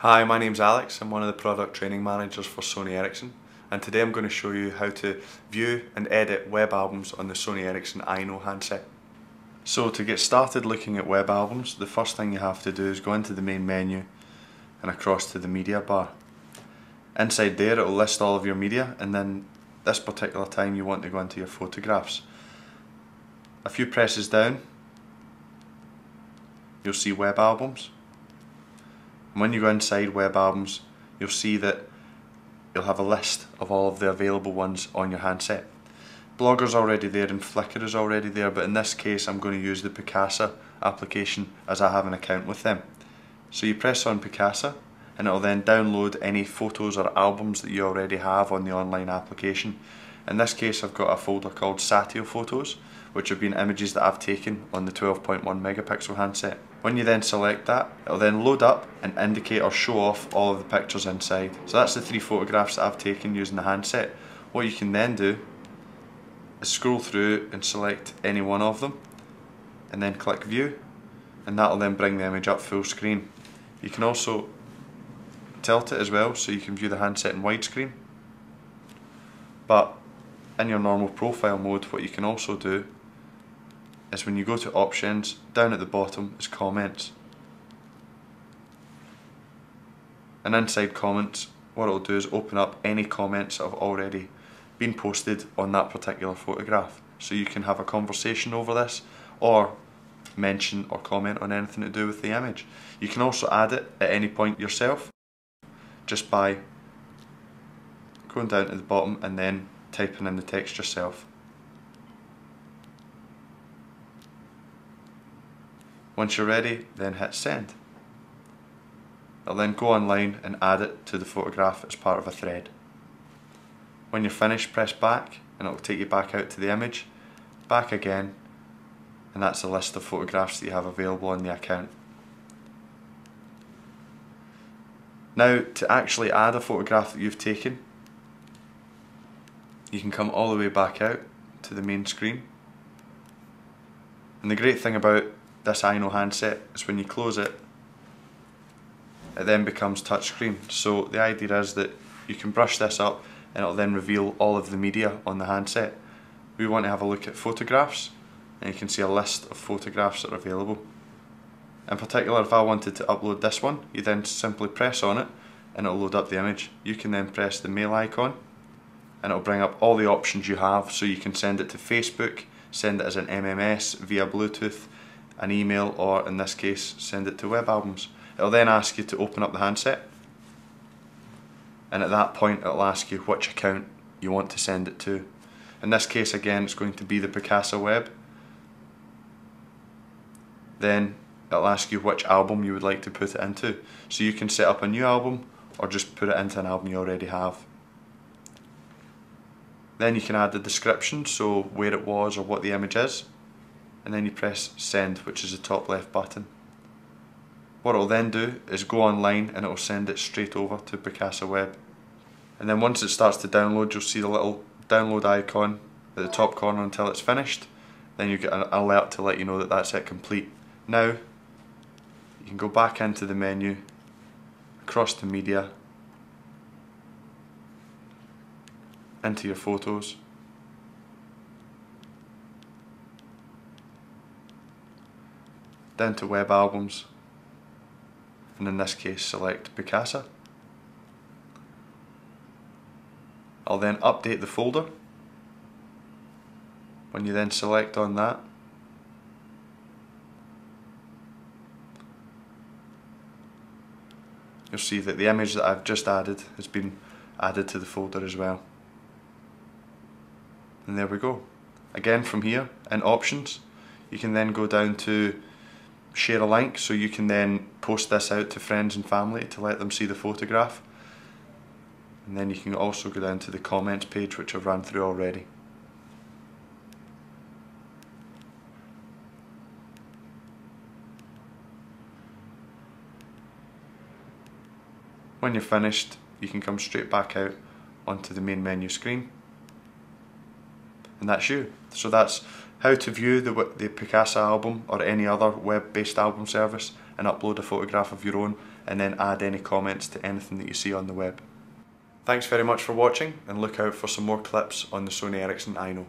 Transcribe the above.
Hi, my name's Alex. I'm one of the product training managers for Sony Ericsson and today I'm going to show you how to view and edit web albums on the Sony Ericsson Aino handset. So to get started looking at web albums, the first thing you have to do is go into the main menu and across to the media bar. Inside there it will list all of your media and then this particular time you want to go into your photographs. A few presses down you'll see web albums when you go inside web albums, you'll see that you'll have a list of all of the available ones on your handset. Blogger's already there and Flickr is already there, but in this case I'm going to use the Picasa application as I have an account with them. So you press on Picasa and it'll then download any photos or albums that you already have on the online application. In this case I've got a folder called Satio Photos which have been images that I've taken on the 12.1 megapixel handset. When you then select that, it'll then load up and indicate or show off all of the pictures inside. So that's the three photographs that I've taken using the handset. What you can then do is scroll through and select any one of them and then click view and that'll then bring the image up full screen. You can also tilt it as well so you can view the handset in widescreen but in your normal profile mode what you can also do is when you go to options, down at the bottom is comments. And inside comments, what it'll do is open up any comments that have already been posted on that particular photograph. So you can have a conversation over this or mention or comment on anything to do with the image. You can also add it at any point yourself just by going down to the bottom and then typing in the text yourself. Once you're ready, then hit send. I'll then go online and add it to the photograph as part of a thread. When you're finished, press back and it will take you back out to the image, back again, and that's a list of photographs that you have available on the account. Now, to actually add a photograph that you've taken, you can come all the way back out to the main screen. And the great thing about this Aino handset is when you close it, it then becomes touchscreen. So the idea is that you can brush this up and it'll then reveal all of the media on the handset. We want to have a look at photographs and you can see a list of photographs that are available. In particular, if I wanted to upload this one, you then simply press on it and it'll load up the image. You can then press the mail icon and it'll bring up all the options you have so you can send it to Facebook, send it as an MMS via Bluetooth, an email or in this case send it to web albums. It'll then ask you to open up the handset and at that point it'll ask you which account you want to send it to. In this case again it's going to be the Picasa web. Then it'll ask you which album you would like to put it into. So you can set up a new album or just put it into an album you already have. Then you can add the description, so where it was or what the image is and then you press send which is the top left button. What it'll then do is go online and it'll send it straight over to Picasa Web. And then once it starts to download you'll see the little download icon at the top corner until it's finished. Then you get an alert to let you know that that's it complete. Now you can go back into the menu, across to media, into your photos down to web albums and in this case select Picasa. I'll then update the folder. When you then select on that you'll see that the image that I've just added has been added to the folder as well. And there we go. Again from here in options you can then go down to share a link so you can then post this out to friends and family to let them see the photograph. And then you can also go down to the comments page which I've run through already. When you're finished, you can come straight back out onto the main menu screen. And that's you. So that's how to view the, the Picasa album or any other web-based album service and upload a photograph of your own and then add any comments to anything that you see on the web. Thanks very much for watching and look out for some more clips on the Sony Ericsson Aino.